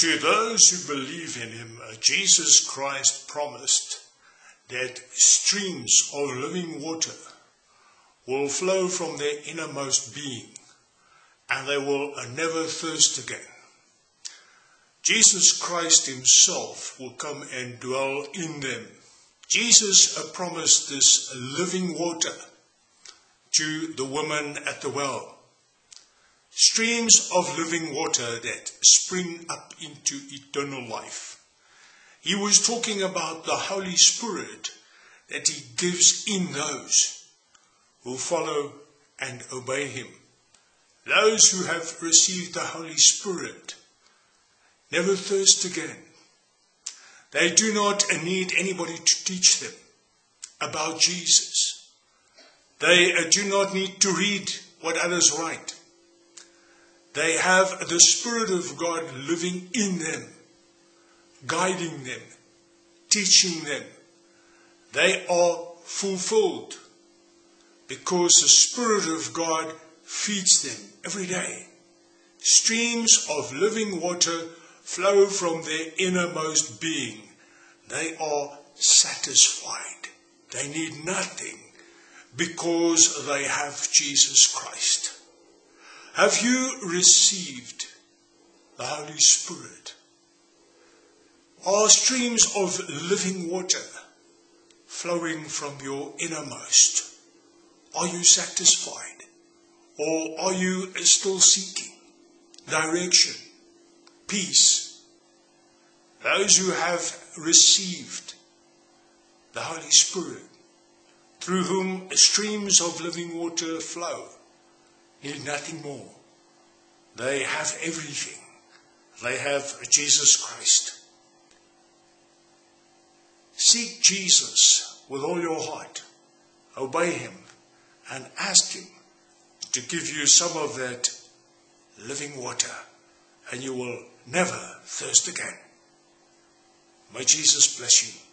To those who believe in him, uh, Jesus Christ promised that streams of living water will flow from their innermost being and they will uh, never thirst again. Jesus Christ himself will come and dwell in them. Jesus uh, promised this living water to the woman at the well streams of living water that spring up into eternal life. He was talking about the Holy Spirit that he gives in those who follow and obey him. Those who have received the Holy Spirit never thirst again. They do not need anybody to teach them about Jesus. They uh, do not need to read what others write. They have the Spirit of God living in them, guiding them, teaching them. They are fulfilled because the Spirit of God feeds them every day. Streams of living water flow from their innermost being. They are satisfied. They need nothing because they have Jesus Christ. Have you received the Holy Spirit? Are streams of living water flowing from your innermost? Are you satisfied? Or are you still seeking direction, peace? Those who have received the Holy Spirit, through whom streams of living water flow, need nothing more. They have everything. They have Jesus Christ. Seek Jesus with all your heart. Obey him and ask him to give you some of that living water and you will never thirst again. May Jesus bless you.